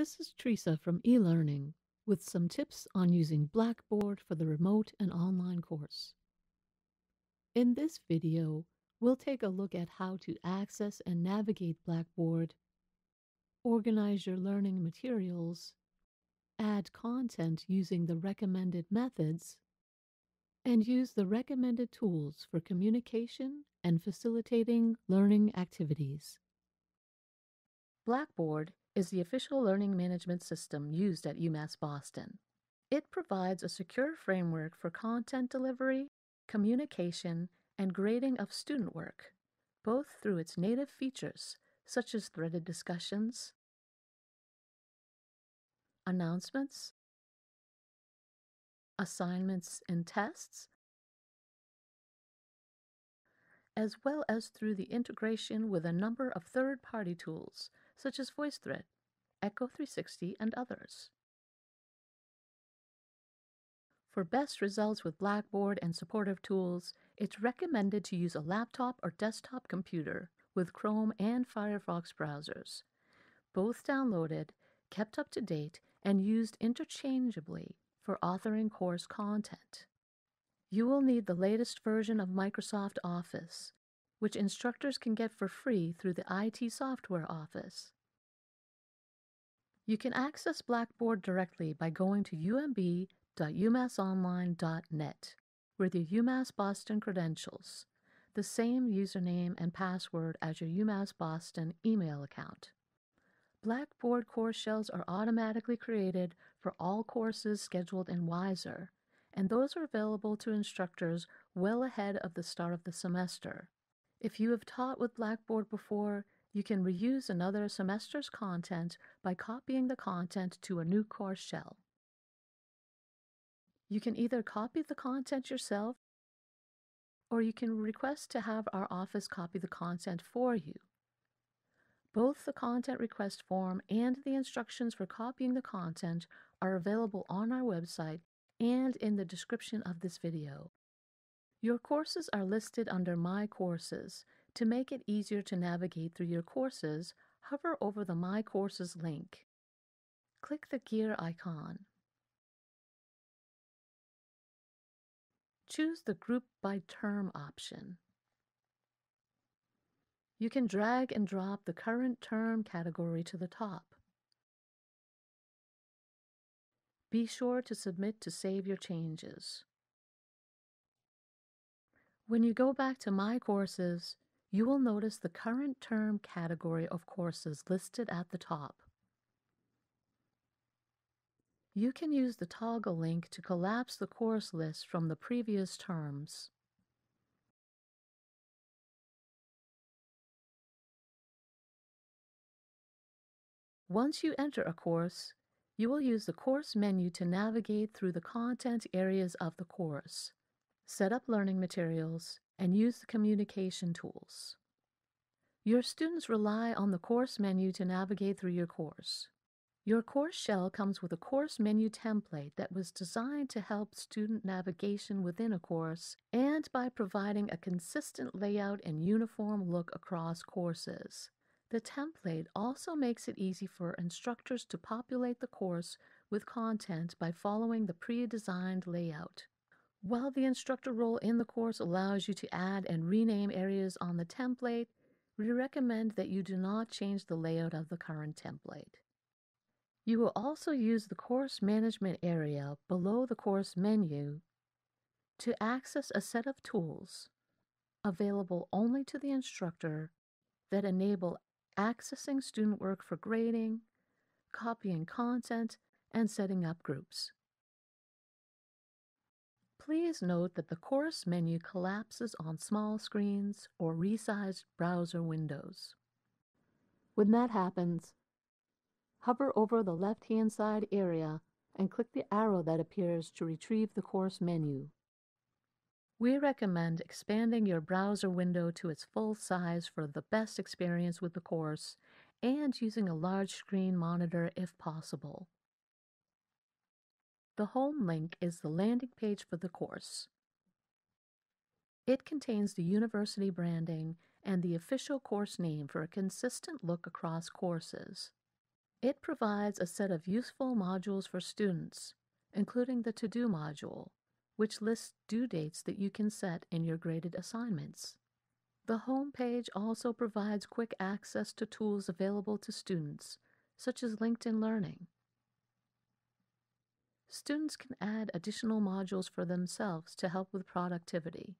This is Teresa from eLearning with some tips on using Blackboard for the remote and online course. In this video, we'll take a look at how to access and navigate Blackboard, organize your learning materials, add content using the recommended methods, and use the recommended tools for communication and facilitating learning activities. Blackboard is the official learning management system used at UMass Boston. It provides a secure framework for content delivery, communication, and grading of student work, both through its native features, such as threaded discussions, announcements, assignments and tests, as well as through the integration with a number of third-party tools such as VoiceThread, Echo 360, and others. For best results with Blackboard and supportive tools, it's recommended to use a laptop or desktop computer with Chrome and Firefox browsers, both downloaded, kept up to date, and used interchangeably for authoring course content. You will need the latest version of Microsoft Office, which instructors can get for free through the IT Software Office. You can access Blackboard directly by going to umb.umassonline.net with your UMass Boston credentials, the same username and password as your UMass Boston email account. Blackboard course shells are automatically created for all courses scheduled in Wiser, and those are available to instructors well ahead of the start of the semester. If you have taught with Blackboard before, you can reuse another semester's content by copying the content to a new course shell. You can either copy the content yourself or you can request to have our office copy the content for you. Both the content request form and the instructions for copying the content are available on our website and in the description of this video. Your courses are listed under My Courses. To make it easier to navigate through your courses, hover over the My Courses link. Click the gear icon. Choose the Group by Term option. You can drag and drop the current term category to the top. Be sure to submit to save your changes. When you go back to My Courses, you will notice the current term category of courses listed at the top. You can use the toggle link to collapse the course list from the previous terms. Once you enter a course, you will use the course menu to navigate through the content areas of the course set up learning materials, and use the communication tools. Your students rely on the course menu to navigate through your course. Your course shell comes with a course menu template that was designed to help student navigation within a course and by providing a consistent layout and uniform look across courses. The template also makes it easy for instructors to populate the course with content by following the pre-designed layout. While the instructor role in the course allows you to add and rename areas on the template, we recommend that you do not change the layout of the current template. You will also use the course management area below the course menu to access a set of tools available only to the instructor that enable accessing student work for grading, copying content, and setting up groups. Please note that the course menu collapses on small screens or resized browser windows. When that happens, hover over the left-hand side area and click the arrow that appears to retrieve the course menu. We recommend expanding your browser window to its full size for the best experience with the course and using a large screen monitor if possible. The home link is the landing page for the course. It contains the university branding and the official course name for a consistent look across courses. It provides a set of useful modules for students, including the To Do module, which lists due dates that you can set in your graded assignments. The home page also provides quick access to tools available to students, such as LinkedIn Learning. Students can add additional modules for themselves to help with productivity.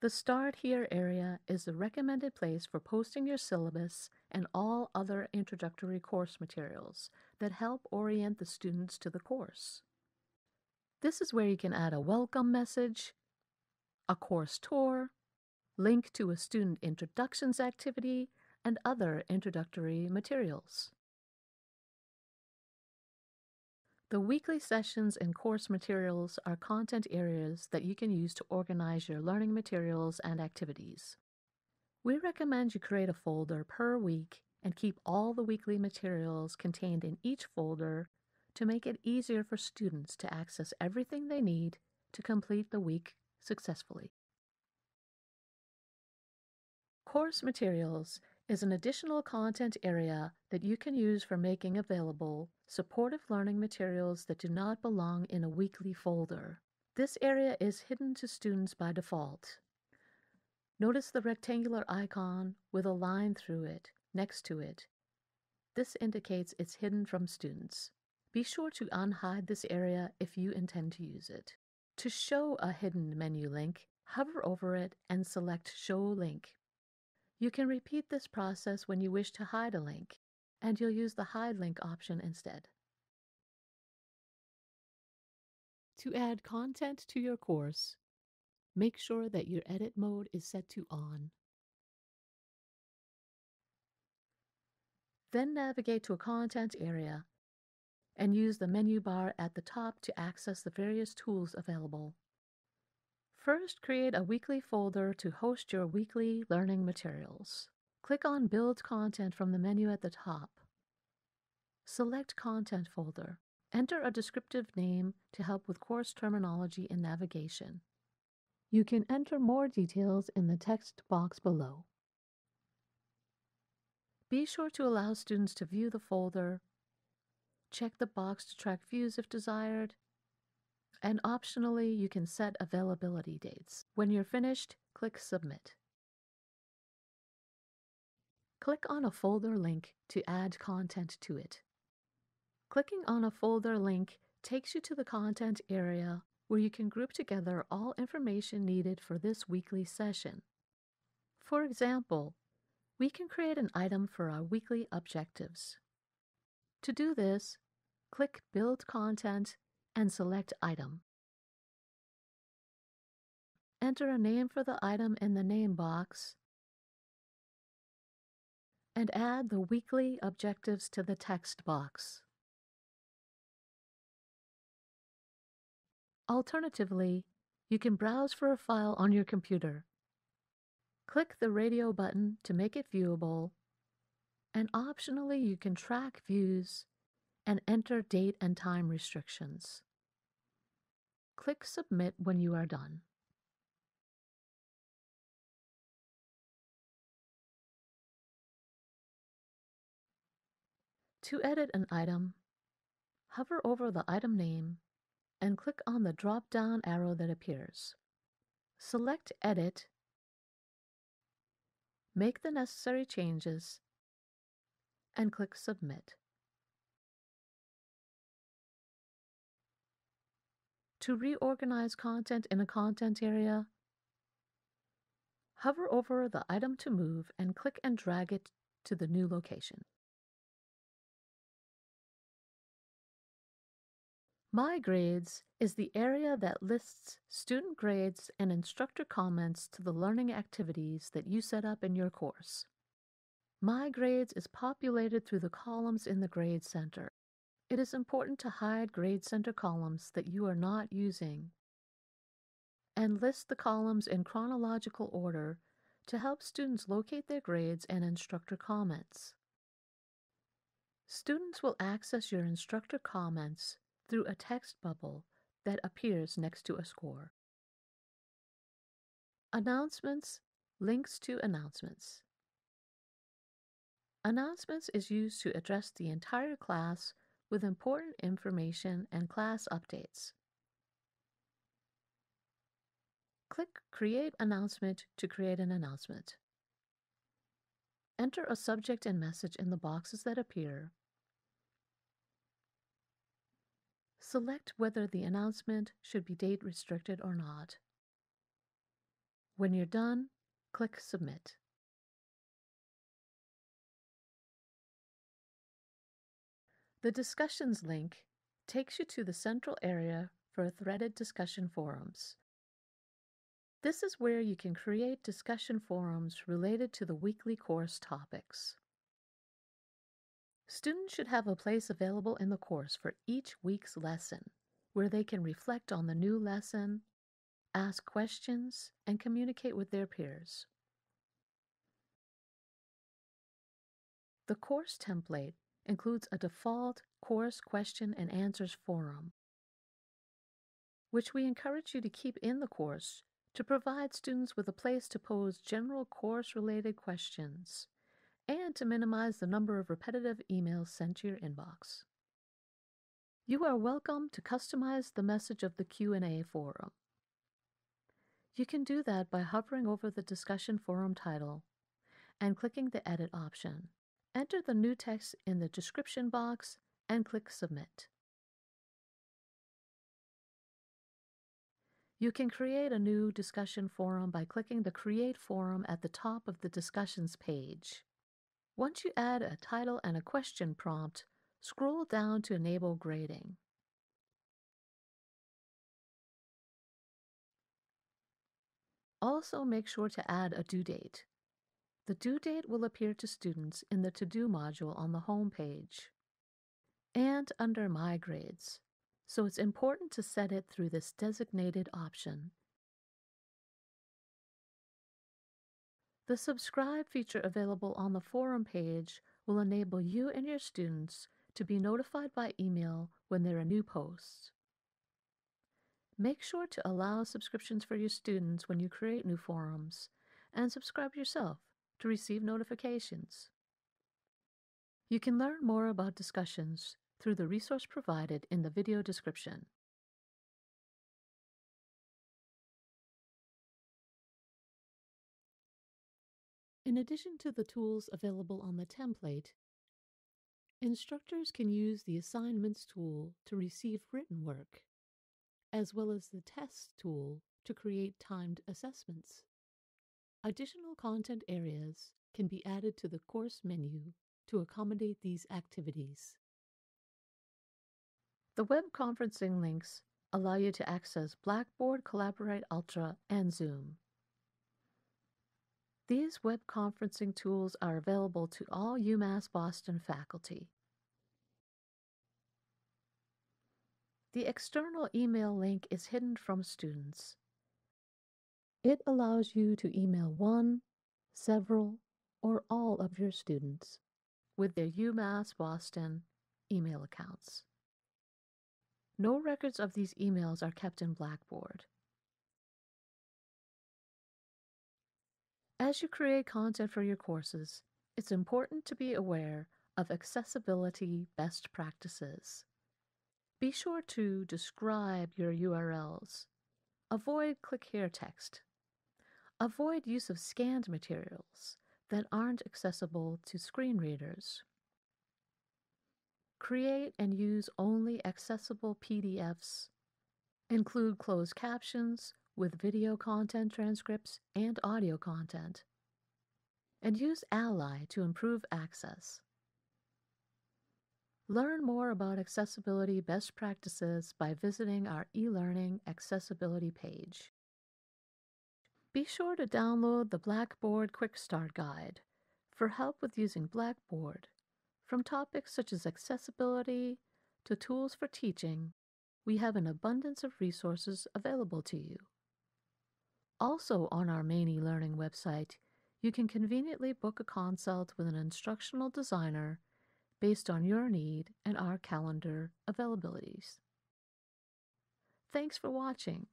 The Start Here area is the recommended place for posting your syllabus and all other introductory course materials that help orient the students to the course. This is where you can add a welcome message, a course tour, link to a student introductions activity, and other introductory materials. The weekly sessions and course materials are content areas that you can use to organize your learning materials and activities. We recommend you create a folder per week and keep all the weekly materials contained in each folder to make it easier for students to access everything they need to complete the week successfully. Course materials is an additional content area that you can use for making available supportive learning materials that do not belong in a weekly folder. This area is hidden to students by default. Notice the rectangular icon with a line through it next to it. This indicates it's hidden from students. Be sure to unhide this area if you intend to use it. To show a hidden menu link, hover over it and select Show Link. You can repeat this process when you wish to hide a link, and you'll use the Hide Link option instead. To add content to your course, make sure that your edit mode is set to on. Then navigate to a content area and use the menu bar at the top to access the various tools available. First, create a weekly folder to host your weekly learning materials. Click on Build Content from the menu at the top. Select Content folder. Enter a descriptive name to help with course terminology and navigation. You can enter more details in the text box below. Be sure to allow students to view the folder. Check the box to track views if desired, and optionally, you can set availability dates. When you're finished, click Submit. Click on a folder link to add content to it. Clicking on a folder link takes you to the content area where you can group together all information needed for this weekly session. For example, we can create an item for our weekly objectives. To do this, click Build Content and select Item. Enter a name for the item in the name box and add the weekly objectives to the text box. Alternatively, you can browse for a file on your computer. Click the radio button to make it viewable, and optionally you can track views and enter date and time restrictions. Click Submit when you are done. To edit an item, hover over the item name and click on the drop-down arrow that appears. Select Edit, make the necessary changes, and click Submit. To reorganize content in a content area, hover over the item to move and click and drag it to the new location. My Grades is the area that lists student grades and instructor comments to the learning activities that you set up in your course. My Grades is populated through the columns in the Grade Center. It is important to hide Grade Center columns that you are not using and list the columns in chronological order to help students locate their grades and instructor comments. Students will access your instructor comments through a text bubble that appears next to a score. Announcements, links to announcements. Announcements is used to address the entire class with important information and class updates. Click Create Announcement to create an announcement. Enter a subject and message in the boxes that appear. Select whether the announcement should be date restricted or not. When you're done, click Submit. The Discussions link takes you to the central area for threaded discussion forums. This is where you can create discussion forums related to the weekly course topics. Students should have a place available in the course for each week's lesson, where they can reflect on the new lesson, ask questions, and communicate with their peers. The course template includes a default course question and answers forum, which we encourage you to keep in the course to provide students with a place to pose general course-related questions and to minimize the number of repetitive emails sent to your inbox. You are welcome to customize the message of the Q&A forum. You can do that by hovering over the discussion forum title and clicking the edit option. Enter the new text in the description box and click Submit. You can create a new discussion forum by clicking the Create Forum at the top of the Discussions page. Once you add a title and a question prompt, scroll down to enable grading. Also make sure to add a due date. The due date will appear to students in the To Do module on the home page and under My Grades, so it's important to set it through this designated option. The subscribe feature available on the forum page will enable you and your students to be notified by email when there are new posts. Make sure to allow subscriptions for your students when you create new forums, and subscribe yourself to receive notifications. You can learn more about discussions through the resource provided in the video description. In addition to the tools available on the template, instructors can use the Assignments tool to receive written work, as well as the Tests tool to create timed assessments. Additional content areas can be added to the course menu to accommodate these activities. The web conferencing links allow you to access Blackboard, Collaborate Ultra, and Zoom. These web conferencing tools are available to all UMass Boston faculty. The external email link is hidden from students. It allows you to email one, several, or all of your students with their UMass Boston email accounts. No records of these emails are kept in Blackboard. As you create content for your courses, it's important to be aware of accessibility best practices. Be sure to describe your URLs. Avoid click here text. Avoid use of scanned materials that aren't accessible to screen readers. Create and use only accessible PDFs. Include closed captions with video content transcripts and audio content. And use Ally to improve access. Learn more about accessibility best practices by visiting our e-learning accessibility page. Be sure to download the Blackboard Quick Start Guide for help with using Blackboard. From topics such as accessibility to tools for teaching, we have an abundance of resources available to you. Also on our main e-learning website, you can conveniently book a consult with an instructional designer based on your need and our calendar availabilities. Thanks for watching.